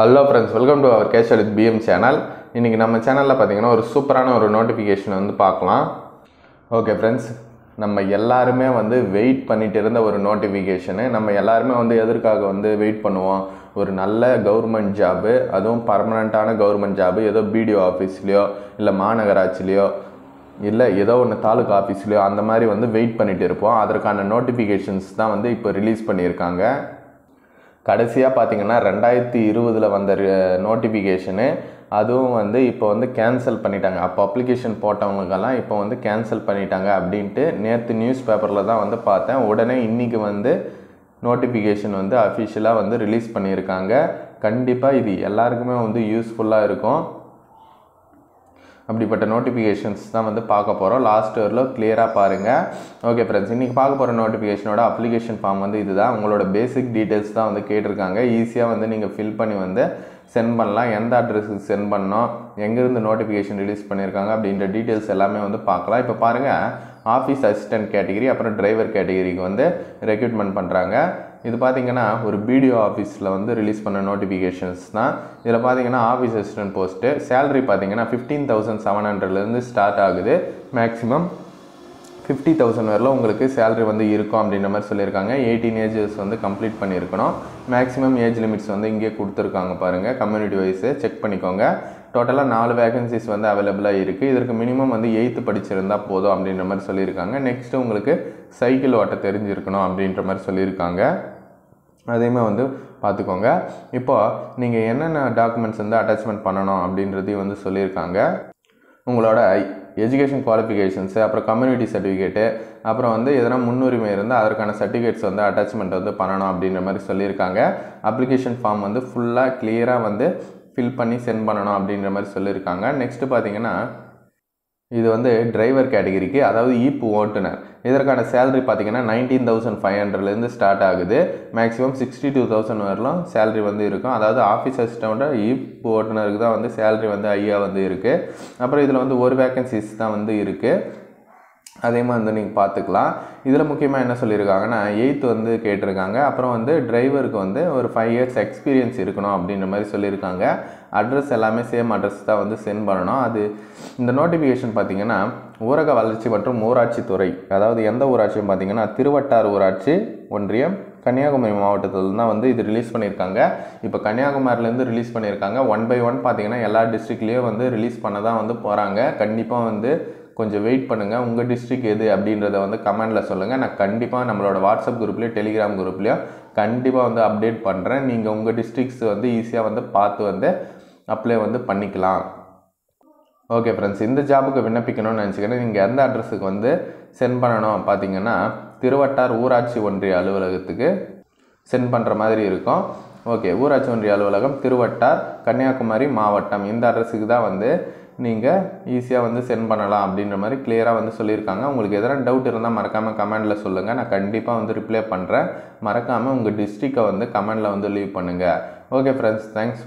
Hello friends welcome to our cash with PM channel இன்றைக்கி நம்ம சேனலில் பார்த்தீங்கன்னா ஒரு சூப்பரான ஒரு நோட்டிஃபிகேஷன் வந்து பார்க்கலாம். ஓகே ஃப்ரெண்ட்ஸ் நம்ம எல்லாருமே வந்து வெயிட் பண்ணிகிட்டு இருந்த ஒரு நோட்டிஃபிகேஷனு நம்ம எல்லாருமே வந்து எதற்காக வந்து வெயிட் பண்ணுவோம்? ஒரு நல்ல கவர்மெண்ட் ஜாபு அதுவும் பர்மனண்ட்டான கவர்மெண்ட் ஜாபு ஏதோ பிடிஓ ஆஃபீஸ்லேயோ இல்லை மாநகராட்சிலேயோ இல்லை ஏதோ ஒன்று தாலுக்கா ஆஃபீஸ்லேயோ அந்த மாதிரி வந்து வெயிட் பண்ணிகிட்டு இருப்போம். அதற்கான நோட்டிஃபிகேஷன்ஸ் தான் வந்து இப்போ ரிலீஸ் பண்ணியிருக்காங்க. கடைசியாக பார்த்தீங்கன்னா ரெண்டாயிரத்தி இருபதில் வந்த நோட்டிஃபிகேஷனு அதுவும் வந்து இப்போ வந்து கேன்சல் பண்ணிட்டாங்க. அப்போ அப்ளிகேஷன் போட்டவங்களுக்கெல்லாம் இப்போ வந்து கேன்சல் பண்ணிட்டாங்க அப்படின்ட்டு நேற்று நியூஸ் பேப்பரில் தான் வந்து பார்த்தேன். உடனே இன்றைக்கி வந்து நோட்டிஃபிகேஷன் வந்து அஃபிஷியலாக வந்து ரிலீஸ் பண்ணியிருக்காங்க. கண்டிப்பாக இது எல்லாருக்குமே வந்து யூஸ்ஃபுல்லாக இருக்கும். அப்படிப்பட்ட நோட்டிஃபிகேஷன்ஸ் தான் வந்து பார்க்க போகிறோம் லாஸ்ட் இயரில் கிளியராக பாருங்கள் ஓகே ஃப்ரெண்ட்ஸ் இன்றைக்கி பார்க்க போகிற நோட்டிஃபிகேஷனோட அப்ளிகேஷன் ஃபார்ம் வந்து இதுதான். உங்களோட பேசிக் டீட்டெயில்ஸ் தான் வந்து கேட்டிருக்காங்க. ஈஸியாக வந்து நீங்கள் ஃபில் பண்ணி வந்து சென்ட் பண்ணலாம். எந்த அட்ரஸுக்கு சென்ட் பண்ணோம் எங்கேருந்து நோட்டிஃபிகேஷன் ரிலீஸ் பண்ணியிருக்காங்க அப்படின்ற டீட்டெயில்ஸ் எல்லாமே வந்து பார்க்கலாம். இப்போ பாருங்கள் ஆஃபீஸ் அசிஸ்டன்ட் கேட்டகிரி அப்புறம் டிரைவர் கேட்டகிரிக்கு வந்து ரெக்ரூட்மெண்ட் பண்ணுறாங்க இது பார்த்தீங்கன்னா ஒரு பிடிஓ ஆஃபீஸில் வந்து ரிலீஸ் பண்ண நோட்டிஃபிகேஷன்ஸ் தான். இதில் பார்த்தீங்கன்னா ஆஃபீஸ் அசிஸ்டன்ட் போஸ்ட்டு சேலரி பார்த்தீங்கன்னா ஃபிஃப்டீன் தௌசண்ட் செவன் ஹண்ட்ரட்லேருந்து ஸ்டார்ட் ஆகுது. மேக்ஸிமம் ஃபிஃப்டி தௌசண்ட் வரல உங்களுக்கு சேலரி வந்து இருக்கும் அப்படின்ற மாதிரி சொல்லியிருக்காங்க. எயிட்டீன் ஏஜஸ் வந்து கம்ப்ளீட் பண்ணியிருக்கணும். மேக்ஸிமம் ஏஜ் லிமிட்ஸ் வந்து இங்கே கொடுத்துருக்காங்க பாருங்கள் கம்யூனிட்டி வைஸு செக் பண்ணிக்கோங்க. டோட்டலாக நாலு வேகன்சிஸ் வந்து அவைலபிளாக இருக்குது இதற்கு மினிமம் வந்து எயித்து படிச்சிருந்தால் போதும் அப்படின்ற மாதிரி சொல்லியிருக்காங்க. நெக்ஸ்ட்டு உங்களுக்கு சைக்கிள் ஓட்ட தெரிஞ்சிருக்கணும் அப்படின்ற மாதிரி சொல்லியிருக்காங்க. அதையுமே வந்து பார்த்துக்கோங்க. இப்போது நீங்கள் என்னென்ன டாக்குமெண்ட்ஸ் வந்து அட்டாச்மெண்ட் பண்ணணும் அப்படின்றதையும் வந்து சொல்லியிருக்காங்க. உங்களோட எஜுகேஷன் குவாலிஃபிகேஷன்ஸு அப்புறம் கம்யூனிட்டி சர்டிஃபிகேட்டு அப்புறம் வந்து எதனா முன்னுரிமை இருந்தால் அதற்கான சர்டிஃபிகேட்ஸ் வந்து அட்டாச்மெண்ட் வந்து பண்ணணும் அப்படின்ற மாதிரி சொல்லியிருக்காங்க. அப்ளிகேஷன் ஃபார்ம் வந்து ஃபுல்லாக கிளியராக வந்து ஃபில் பண்ணி சென்ட் பண்ணணும் அப்படின்ற மாதிரி சொல்லியிருக்காங்க. நெக்ஸ்ட்டு பார்த்தீங்கன்னா இது வந்து டிரைவர் கேட்டகிரிக்கு அதாவது ஈப்பு ஓட்டுநர். இதற்கான சேலரி பார்த்தீங்கன்னா நைன்டீன் தௌசண்ட் ஃபைவ் ஹண்ட்ரட்லேருந்து ஸ்டார்ட் ஆகுது. மேக்ஸிமம் சிக்ஸ்டி டூ தௌசண்ட் வரலாம் சேலரி வந்து இருக்கும். அதாவது ஆஃபீஸ் அசிஸ்டண்ட்டோட ஈப்பு ஓட்டுநருக்கு தான் வந்து சேலரி வந்து ஐயா வந்து இருக்குது அப்புறம் இதில் வந்து ஒரு வேக்கன்சிஸ் தான் வந்து இருக்குது அதே மாதிரி வந்து நீங்கள் பார்த்துக்கலாம். இதில் முக்கியமாக என்ன சொல்லியிருக்காங்கன்னா எயித்து வந்து கேட்டிருக்காங்க. அப்புறம் வந்து டிரைவருக்கு வந்து ஒரு ஃபைவ் இயர்ஸ் எக்ஸ்பீரியன்ஸ் இருக்கணும் அப்படின்ற மாதிரி சொல்லியிருக்காங்க. அட்ரஸ் எல்லாமே சேம் அட்ரஸ் தான் வந்து சென்ட் பண்ணணும். அது இந்த நோட்டிஃபிகேஷன் பார்த்தீங்கன்னா ஊரக வளர்ச்சி மற்றும் ஊராட்சி துறை அதாவது எந்த ஊராட்சியும் பார்த்திங்கன்னா திருவட்டார் ஊராட்சி ஒன்றியம் கன்னியாகுமரி மாவட்டத்தில் தான் வந்து இது ரிலீஸ் பண்ணியிருக்காங்க. இப்போ கன்னியாகுமரியிலேருந்து ரிலீஸ் பண்ணியிருக்காங்க. ஒன் பை ஒன் பார்த்தீங்கன்னா எல்லா டிஸ்ட்ரிக்ட்லேயும் வந்து ரிலீஸ் பண்ண தான் வந்து போகிறாங்க கண்டிப்பாக வந்து கொஞ்சம் வெயிட் பண்ணுங்கள் உங்கள் டிஸ்ட்ரிக் எது அப்படின்றத வந்து கமெண்டில் சொல்லுங்கள் நான் கண்டிப்பாக நம்மளோட வாட்ஸ்அப் குரூப்லேயோ டெலிகிராம் குரூப்லேயும் கண்டிப்பாக வந்து அப்டேட் பண்ணுறேன் நீங்கள் உங்கள் டிஸ்ட்ரிக்ஸ் வந்து ஈஸியாக வந்து பார்த்து வந்து அப்ளை வந்து பண்ணிக்கலாம். ஓகே ஃப்ரெண்ட்ஸ் இந்த ஜாபுக்கு விண்ணப்பிக்கணும்னு நினச்சிக்கிறேன் நீங்கள் எந்த அட்ரஸுக்கு வந்து சென்ட் பண்ணணும் பார்த்தீங்கன்னா திருவட்டார் ஊராட்சி ஒன்றிய அலுவலகத்துக்கு சென்ட் பண்ணுற மாதிரி இருக்கும். ஓகே ஊராட்சி ஒன்றிய அலுவலகம் திருவட்டார் கன்னியாகுமரி மாவட்டம். இந்த அட்ரஸுக்கு தான் வந்து நீங்கள் ஈஸியாக வந்து சென்ட் பண்ணலாம் அப்படின்ற மாதிரி கிளியராக வந்து சொல்லியிருக்காங்க. உங்களுக்கு எதனா டவுட் இருந்தால் மறக்காமல் கமெண்டில் சொல்லுங்கள் நான் கண்டிப்பாக வந்து ரிப்ளை பண்ணுறேன் மறக்காமல் உங்கள் டிஸ்ட்ரிக்டை வந்து கமெண்டில் வந்து லீவ் பண்ணுங்கள் ஓகே ஃப்ரெண்ட்ஸ் தேங்க்ஸ்